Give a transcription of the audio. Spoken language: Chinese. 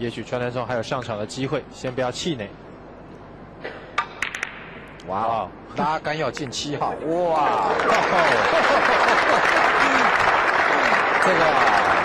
也许川南松还有上场的机会，先不要气馁。哇哦，拉杆要进七号，哇，这个。